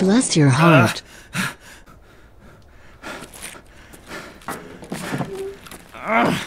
Bless your heart. Ugh.